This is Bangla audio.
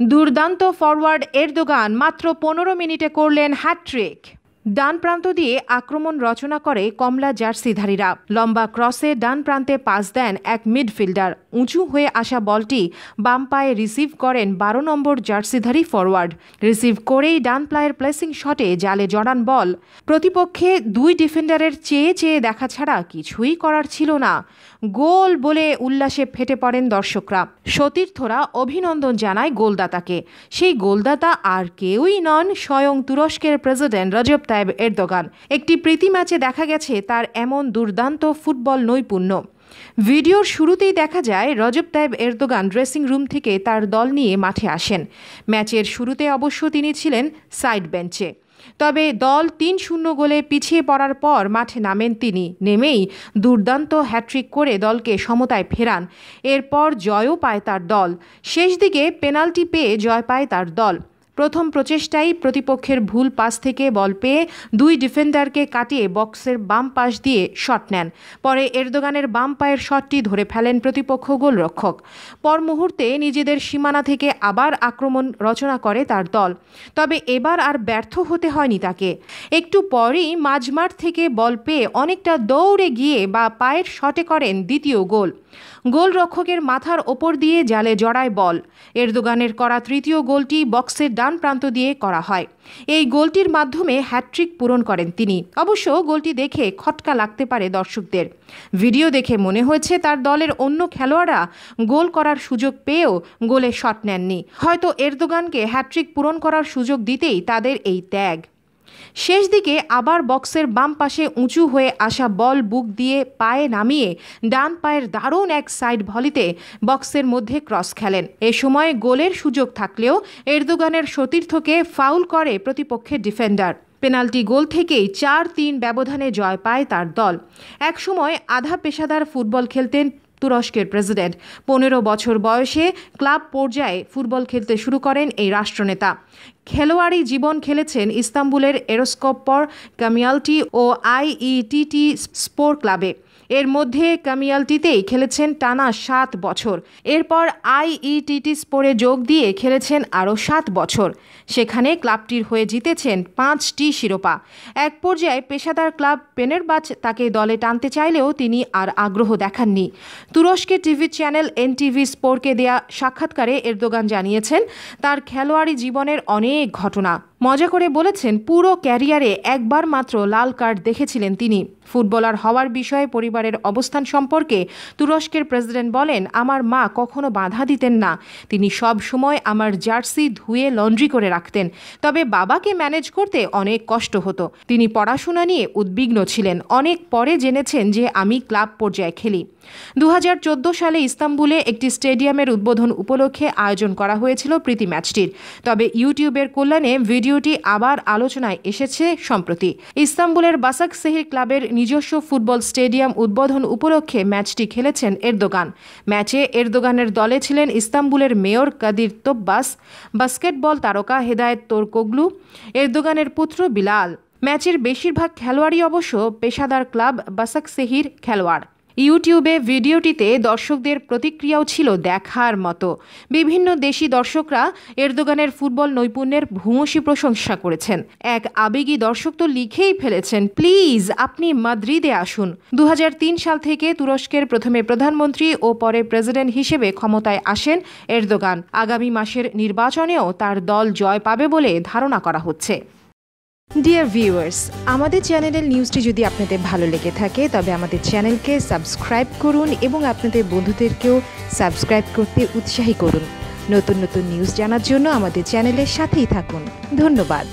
দুর্দান্ত ফরওয়ার্ড এরদোগান মাত্র পনেরো মিনিটে করলেন হ্যাট্রিক ডান প্রান্ত দিয়ে আক্রমণ রচনা করে কমলা জার্সিধারীরা। লম্বা ক্রসে ডান প্রান্তে পাস দেন এক মিডফিল্ডার। উঁচু হয়ে আসা বলটি বাম পায়ে রিসিভ করেন বারো নম্বর জার্সিধারী ফরওয়ার্ড। রিসিভ করেই ডান প্লায়ের প্লেসিং শটে জালে জড়ান বল। প্রতিপক্ষে দুই ডিফেন্ডারের চেয়ে চেয়ে দেখা ছাড়া কিছুই করার ছিল না। গোল বলে উল্লাসে ফেটে পড়েন দর্শকরা। সতীর্থরা অভিনন্দন জানায় গোলদাতাকে। সেই গোলদাতা আর কেউই নন, স্বয়ং তুরস্কের প্রেসিডেন্ট রজব তাইব এরদোগান। একটি প্রীতি ম্যাচে দেখা গেছে তার এমন দুর্দান্ত ফুটবল নৈপুণ্য। ভিডিওর শুরুতেই দেখা যায়, Recep Tayyip Erdogan dressing room থেকে তার দল নিয়ে মাঠে আসেন। ম্যাচের শুরুতে অবশ্য তিনি ছিলেন সাইড বেঞ্চে তবে দল তিন শূন্য গোলে পিছিয়ে পড়ার পর মাঠে নামেন তিনি। নেমেই দুর্দান্ত হ্যাট্রিক করে দলকে সমতায় ফেরান। এরপর জয়ও পায় তার দল। শেষ দিকে পেনাল্টি পেয়ে জয় পায় তার দল। প্রথম প্রচেষ্টাই প্রতিপক্ষের ভুল পাস থেকে বল পেয়ে দুই ডিফেন্ডারকে কাটিয়ে বক্সের বাম পাশ দিয়ে শট নেন। পরে এরদোগানের বাম পায়ের শটটি ধরে ফেলেন প্রতিপক্ষ গোলরক্ষক। পর মুহূর্তে নিজেদের সীমানা থেকে আবার আক্রমণ রচনা করে তার দল। তবে এবার আর ব্যর্থ হতে হয়নি তাকে। একটু পরেই মাঝমাঠ থেকে বল পেয়ে অনেকটা দৌড়ে গিয়ে বা পায়ের শটে করেন দ্বিতীয় গোল। গোলরক্ষকের মাথার ওপর দিয়ে জালে জড়ায় বল। এরদোগানের করা তৃতীয় গোলটি বক্সের ডান প্রান্ত দিয়ে করা হয়। এই গোলটির মাধ্যমে হ্যাট্রিক পূরণ করেন তিনি। অবশ্য গোলটি দেখে খটকা লাগতে পারে দর্শকদের। ভিডিও দেখে মনে হয়েছে তার দলের অন্য খেলোয়াড়রা গোল করার সুযোগ পেয়েও গোলে শট নেননি। হয়তো এরদোগানকে হ্যাট্রিক পূরণ করার সুযোগ দিতেই তাদের এই ত্যাগ। শেষ দিকে আবার বক্সের বাম পাশে উঁচু হয়ে আসা বল বুক দিয়ে পায়ে নামিয়ে ডান পায়ের দারুণ এক সাইড ভলিতে বক্সের মধ্যে ক্রস খেলেন। এ সময় গোলের সুযোগ থাকলেও এরদোগানের সতীর্থকে ফাউল করে প্রতিপক্ষের ডিফেন্ডার। পেনাল্টি গোল থেকেই চার তিন ব্যবধানে জয় পায় তার দল। একসময় আধা পেশাদার ফুটবল খেলতেন তুরস্কের প্রেসিডেন্ট। পনেরো বছর বয়সে ক্লাব পর্যায়ে ফুটবল খেলতে শুরু করেন এই রাষ্ট্রনেতা। খেলোয়াড়ি জীবন খেলেছেন ইস্তাম্বুলের এরোস্কোপর কামিয়ালটি ও আইইটিটি স্পোর ক্লাবে। এর মধ্যে কামিয়ালটিতেই খেলেছেন টানা সাত বছর। এরপর আইইটিটি স্পোরে যোগ দিয়ে খেলেছেন আরও সাত বছর। সেখানে ক্লাবটির হয়ে জিতেছেন পাঁচটি শিরোপা। এক পর্যায়ে পেশাদার ক্লাব পেনেরবাচ তাকে দলে টানতে চাইলেও তিনি আর আগ্রহ দেখাননি। তুরস্কের টিভি চ্যানেল এনটিভি স্পোরকে দেয়া সাক্ষাৎকারে এরদোগান জানিয়েছেন, তার খেলোয়াড়ি জীবনের অনেক ঘটনা। মজা করে বলেছেন, পুরো ক্যারিয়ারে একবার মাত্র লাল কার্ড দেখেছিলেন তিনি। ফুটবলার হওয়ার বিষয়ে পরিবারের অবস্থান সম্পর্কে তুরস্কের প্রেসিডেন্ট বলেন, আমার মা কখনো বাধা দিতেন না। তিনি সব সময় আমার জার্সি ধুয়ে লন্ড্রি করে রাখতেন। তবে বাবাকে ম্যানেজ করতে অনেক কষ্ট হতো। তিনি পড়াশোনা নিয়ে উদ্বিগ্ন ছিলেন। অনেক পরে জেনেছেন যে আমি ক্লাব পর্যায়ে খেলি। দু হাজার চোদ্দ সালে ইস্তাম্বুলে একটি স্টেডিয়ামের উদ্বোধন উপলক্ষে আয়োজন করা হয়েছিল প্রীতি ম্যাচটির। তবে ইউটিউবের কল্যাণে ভিডিওটি আবার আলোচনায় এসেছে সম্প্রতি। ইস্তাম্বুলের বাসাক সেহির ক্লাবের নিজস্ব ফুটবল স্টেডিয়াম উদ্বোধন উপলক্ষে ম্যাচটি খেলেছেন এরদোগান। ম্যাচে এরদোগানের দলে ছিলেন ইস্তাম্বুলের মেয়র কাদির তোব্বাস। বাস্কেটবল তারকা হেদায়েত তোরকোগলু। এরদোগানের পুত্র বিলাল। ম্যাচের বেশিরভাগ খেলোয়াড়ই অবশ্য পেশাদার ক্লাব বাসাক সেহির খেলোয়াড়। ইউটিউবে ভিডিওটিতে দর্শকদের প্রতিক্রিয়াও ছিল দেখার মতো। বিভিন্ন দেশি দর্শকরা এরদোগানের ফুটবল নৈপুণ্যের ভূমসী প্রশংসা করেছেন। এক আবেগী দর্শক তো লিখেই ফেলেছেন, প্লিজ, আপনি মাদ্রিদে আসুন। দু হাজার তিন সাল থেকে তুরস্কের প্রথমে প্রধানমন্ত্রী ও পরে প্রেসিডেন্ট হিসেবে ক্ষমতায় আসেন এরদোগান। আগামী মাসের নির্বাচনেও তার দল জয় পাবে বলে ধারণা করা হচ্ছে। ডিয়ার ভিউয়ার্স আমাদের চ্যানেলের নিউজটি যদি আপনাদের ভালো লেগে থাকে, তবে আমাদের চ্যানেলকে সাবস্ক্রাইব করুন এবং আপনাদের বন্ধুদেরকেও সাবস্ক্রাইব করতে উৎসাহী করুন। নতুন নতুন নিউজ জানার জন্য আমাদের চ্যানেলের সাথেই থাকুন। ধন্যবাদ।